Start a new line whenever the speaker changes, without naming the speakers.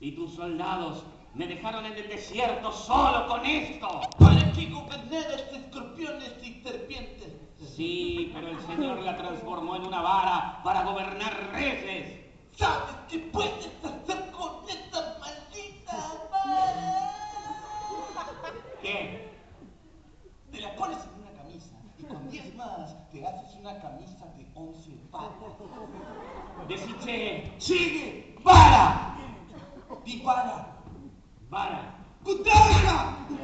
Y tus soldados me dejaron en el desierto solo con esto.
Para que gobernaras escorpiones y serpientes.
Sí, pero el Señor la transformó en una vara para gobernar reyes.
¿Sabes qué puedes hacer con esta maldita vara?
¿Qué?
Te la pones en una camisa y con 10 más te haces una camisa de 11 patas.
Deshiché.
¡Sigue! ¡Vara! ¡Di vara!
Vara.
¡Cuchara!
Sí.